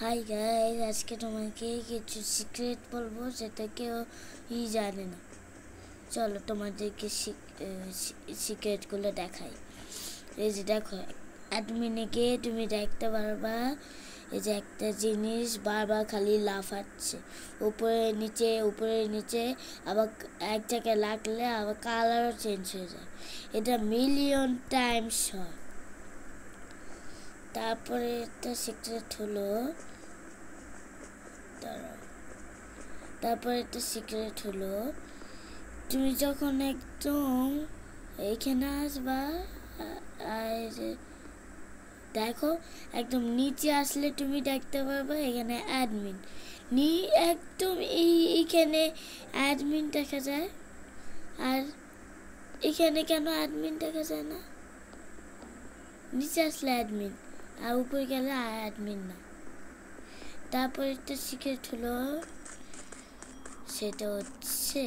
Hi guys আজকে তোমাকে কিছু সিক্রেট বলব সেটা কেউ ই জানে না। চলো তোমাদেরকে সিক্রেটগুলো দেখাই। এই যে দেখো অ্যাডমিনে গিয়ে তুমি দেখতে পারবা, এই যে একটা জিনিস বারবার খালি লাফাচ্ছে। উপরে নিচে উপরে নিচে, আবার এক জায়গায় লাগলে আবার কালারও চেঞ্জ হয়ে যায়। এটা মিলিয়ন টাইমস হয় তারপরে একটা সিক্রেট হলো তারপরে একটা সিক্রেট হলো, তুমি যখন একদম এইখানে আসবা, আর দেখো, একদম নিচে আসলে তুমি দেখতে পারবে এখানে অ্যাডমিন নি, একদম এই, এইখানে অ্যাডমিন দেখা যায়, আর এখানে কেন অ্যাডমিন দেখা যায় না? নিচে আসলে অ্যাডমিন আর উপরে গেলে অ্যাডমিন না। তারপর একটা সিক্রেট হলো, সেটা হচ্ছে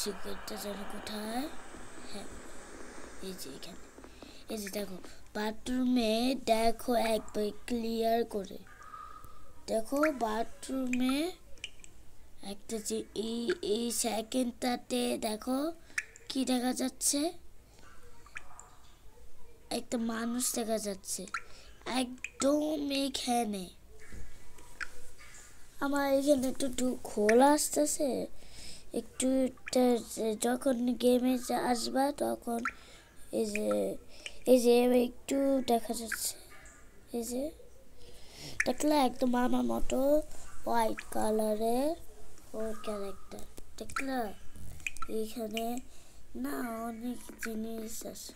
সিক্রেটটা জানো কোথায়? হ্যাঁ এই যে এখানে। এই যে দেখো বাথরুমে দেখো একবার ক্লিয়ার করে। দেখো বাথরুমে একটা যে এই এই সেকেন্ডটাতে দেখো কি দেখা যাচ্ছে? একটা মানুষ দেখা যাচ্ছে, একদম এইখানে আমার এখানে একটু খোলা আসতেছে, একটু যখন গেমে আসবা তখন এই যে এই যে একটু দেখা যাচ্ছে। এই যে, দেখলে একদম আমার মতো হোয়াইট কালারের ওর ক্যারেক্টার দেখলে? এইখানে না অনেক জিনিস আছে।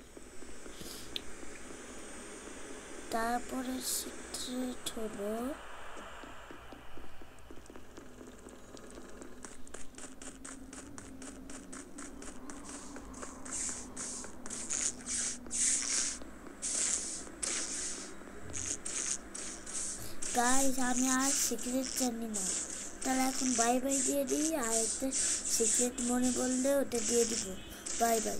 তারপরে সিক্রেট হলো গাইস আমি আর সিক্রেট জানি না। তাহলে এখন বাই বাই দিয়ে দিই, আর একটা সিক্রেট মনে বললে ওটা দিয়ে দিব। Bye bye